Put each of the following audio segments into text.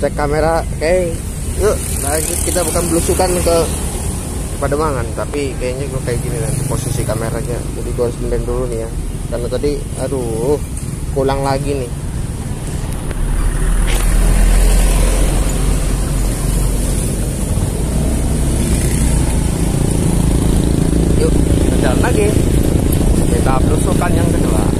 cek kamera kayak yuk lanjut kita bukan belusukan ke Pademangan tapi kayaknya gue kayak gini nanti posisi kameranya. Jadi gue harus dulu nih ya. Karena tadi aduh pulang lagi nih. Yuk jalan lagi. Kita belusukan yang kedua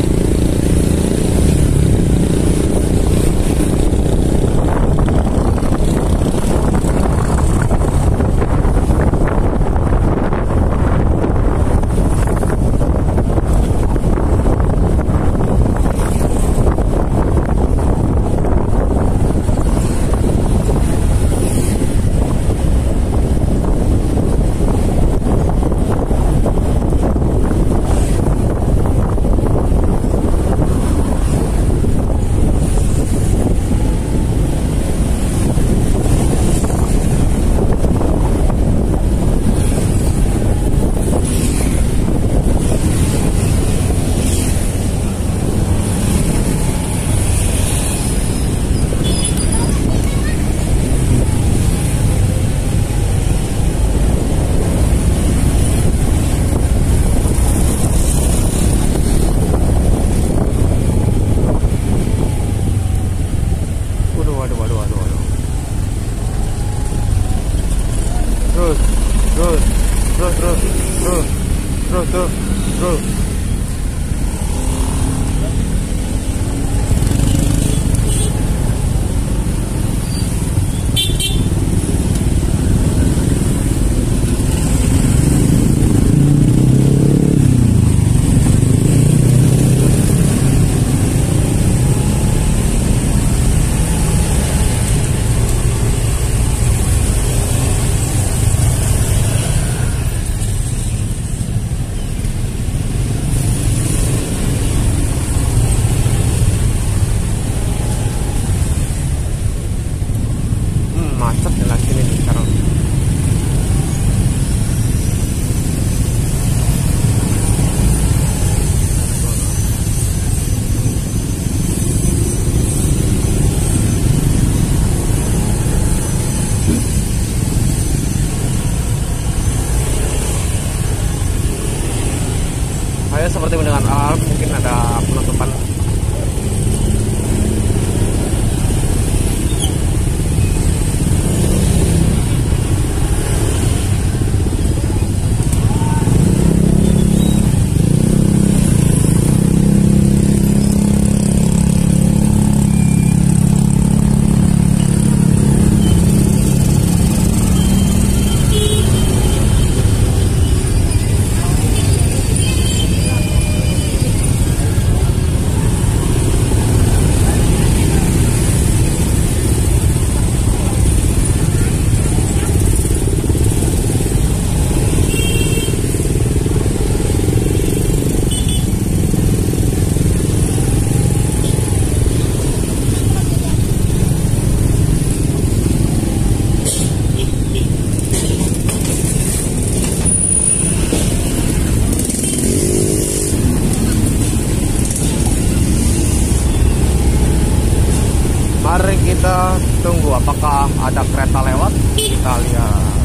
kita tunggu apakah ada kereta lewat. Kita lihat.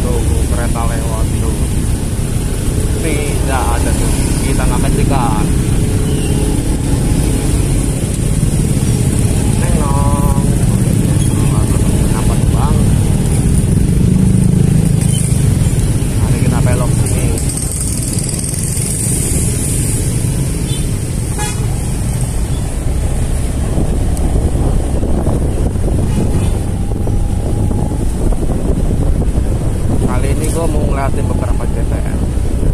Tunggu kereta lewat tuh. Tidak ada tuh. Kita nggak ketikan. rapat DPR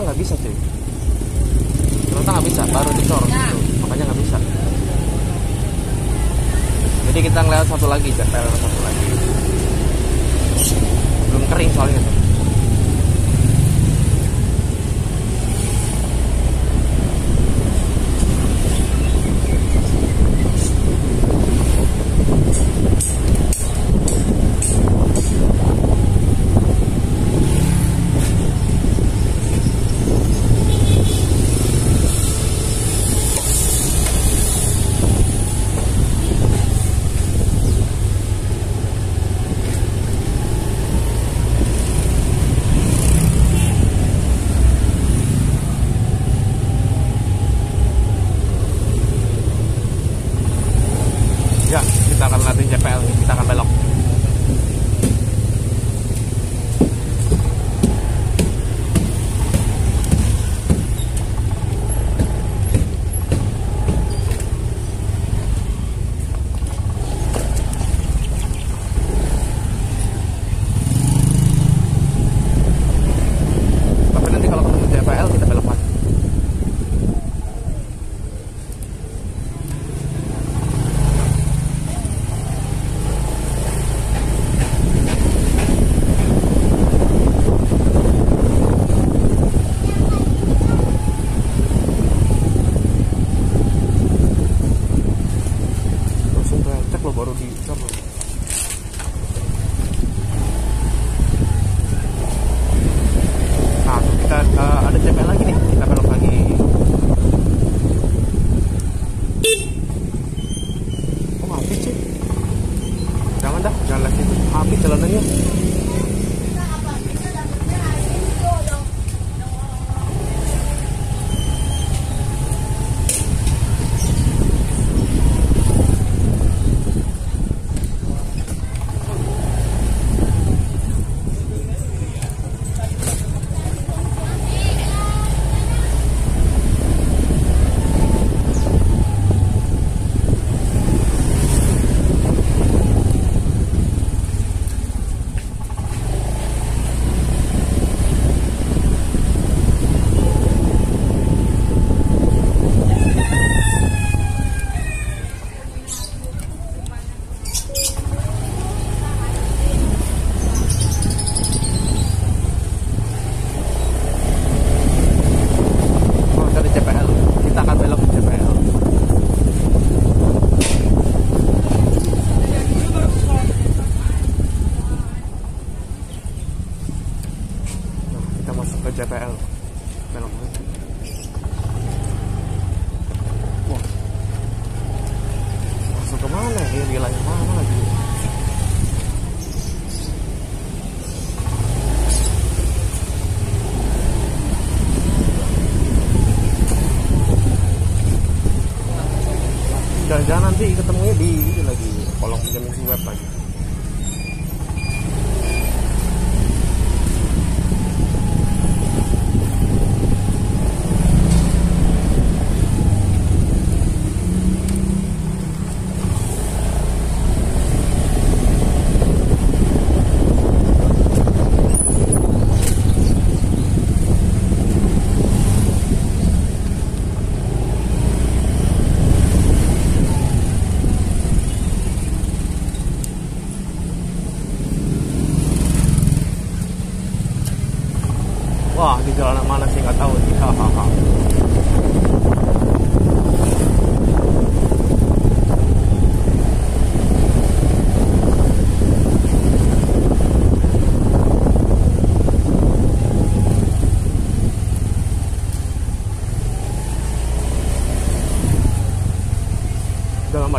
ngeliatin beberapa GTR. ternyata nggak bisa baru dicor gitu. makanya nggak bisa jadi kita ngeliat satu lagi CPL satu lagi belum kering soalnya tuh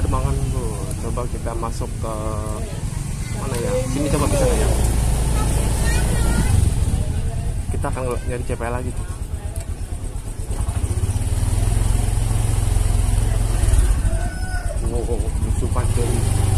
Mademangan bu, coba kita masuk ke mana ya? Sini coba bisa ya? kita akan nyari CPL lagi tuh. Wow, wow, wow,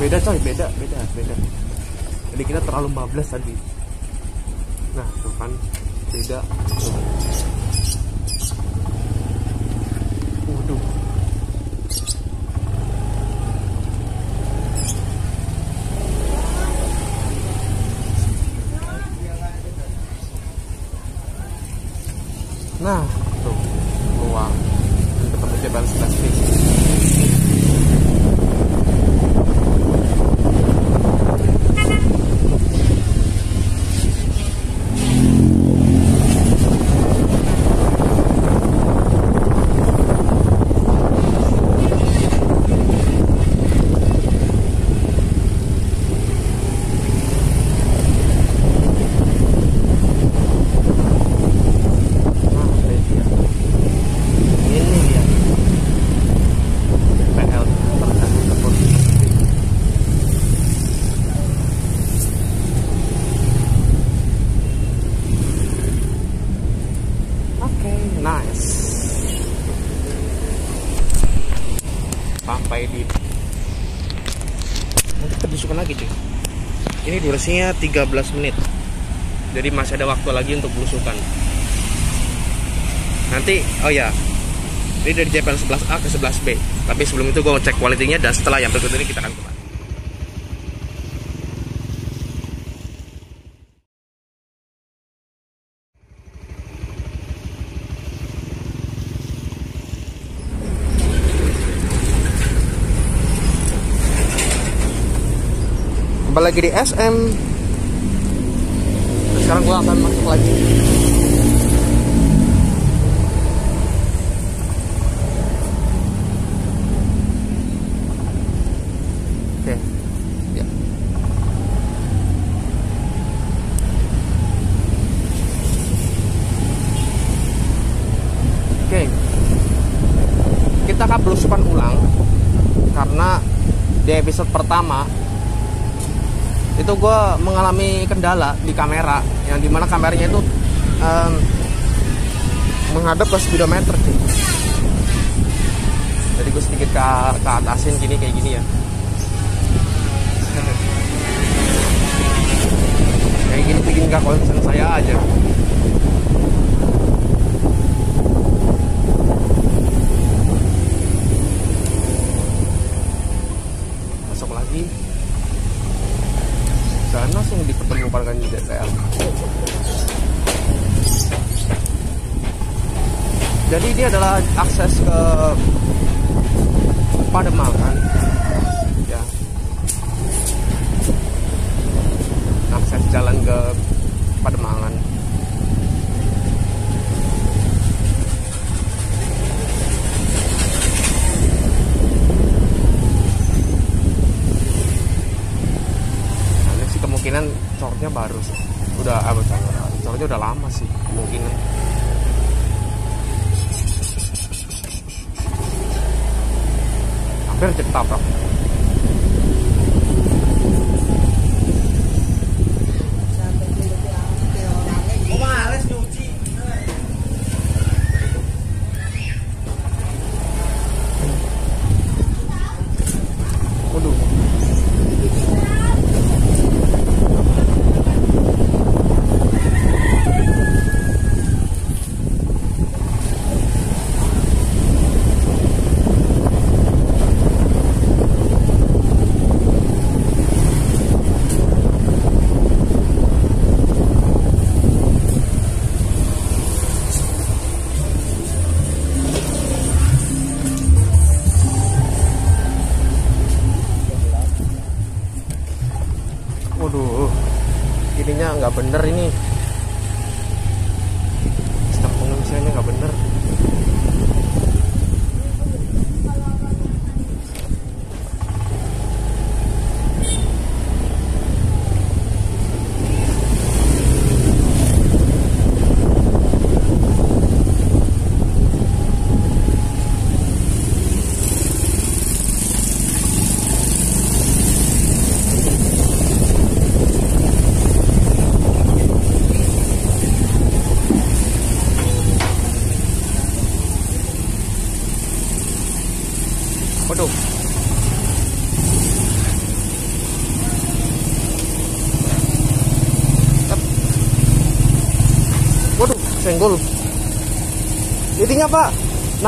Beda coy, beda, beda, beda. Jadi kita terlalu bablas tadi. Nah, tuh kan beda. Tuh. Waduh. Nah, tuh keluar dan ketemu Jebel Selassie. Nah, ini dia. Ini dia. PL terkait tersebut. Oke, nice. Sampai di Nanti kita belusukan lagi cuy Ini durasinya 13 menit. Jadi masih ada waktu lagi untuk belusukan. Nanti oh ya. Ini dari JPL 11A ke 11B tapi sebelum itu gue ngecek kualitinya dan setelah yang berikut ini kita akan kembali lagi di SM Dan sekarang gue akan masuk lagi Oke. Ya. Oke. Kita akan belusukan ulang karena di episode pertama itu gue mengalami kendala di kamera yang di mana kameranya itu em, menghadap ke speedometer cuy. jadi gue sedikit ke, ke atasin gini kayak gini ya kayak gini bikin gak konsen saya aja masuk lagi dan langsung diketemukan DTL jadi ini adalah akses ke Pademangan ya akses jalan ke Pademangan. Nah, ini sih kemungkinan cornya baru. Udah apa cornya udah lama sih kemungkinan. Hampir bro.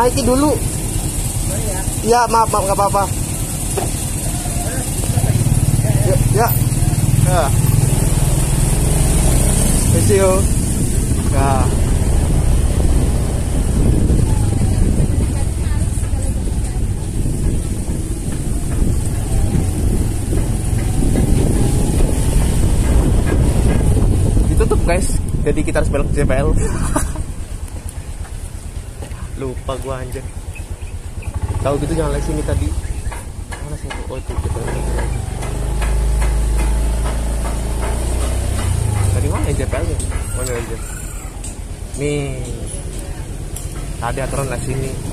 Naiki dulu. Ya maaf maaf nggak apa-apa. Ya, ya. Ya. See you. Ya. Ditutup guys. Jadi kita harus belok JPL. Lupa gua anjir. Tahu gitu jangan lagi sini tadi. Mana sih? Oh itu JPL. Tadi mana JPL nya? Mana aja? Nih. Tadi aturan lah sini.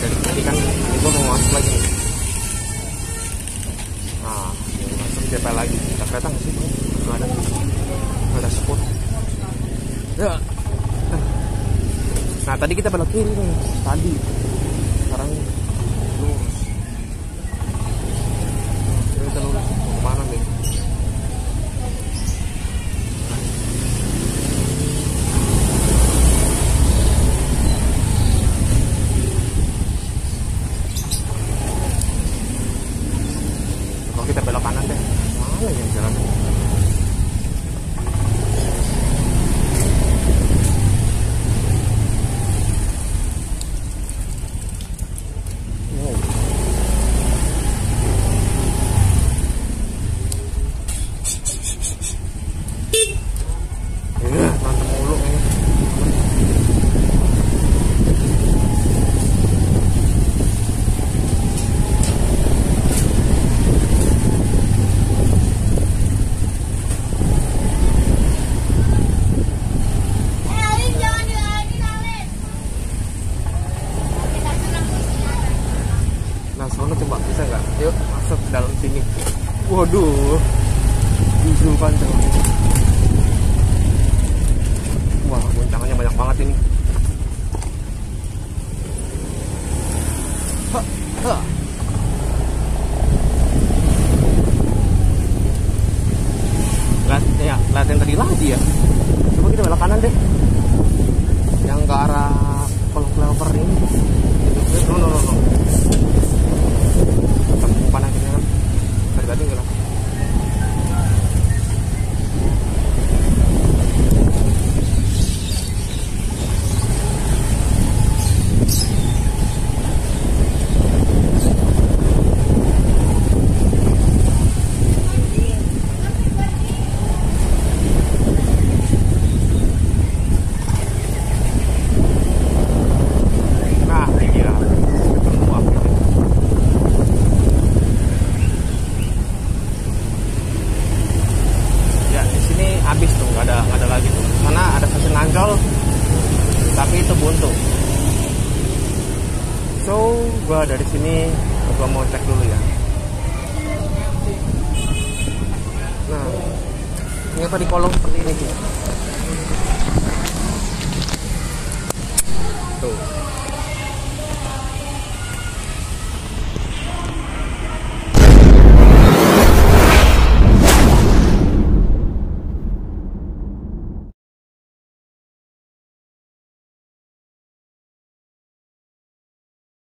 Dari kiri kan gue mau masuk lagi nih. Nah masuk JPL lagi. Kita kereta nggak sih? Nggak ada. Nggak ada spot. Ya. Nah tadi kita belok kiri nih tadi sekarang lurus Nah, kita lurus mau ke mana nih kalau kita belok kanan deh mana yang jalan wow Iya, mantap mulu ini. Nah, sono coba bisa nggak? Yuk masuk ke dalam sini. Waduh, jujur panjang. Wah, guncangannya banyak banget ini. Ha, ha. Lihat, ya, lihat yang tadi lagi ya. Coba kita belok kanan deh. Yang ke arah kolong clover ini. No, no, no, no. Ketemu kanan kiri kan. Tadi tadi enggak